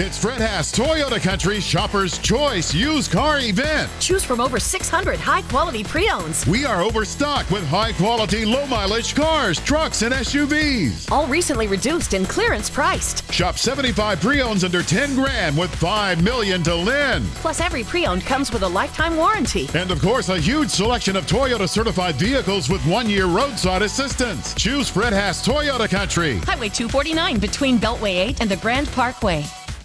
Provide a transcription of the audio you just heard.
It's Fred Haas Toyota Country Shoppers Choice Used Car Event. Choose from over 600 high quality pre owns. We are overstocked with high quality, low mileage cars, trucks, and SUVs. All recently reduced and clearance priced. Shop 75 pre owns under 10 grand with 5 million to lend. Plus, every pre owned comes with a lifetime warranty. And of course, a huge selection of Toyota certified vehicles with one year roadside assistance. Choose Fred Haas Toyota Country. Highway 249 between Beltway 8 and the Grand Parkway.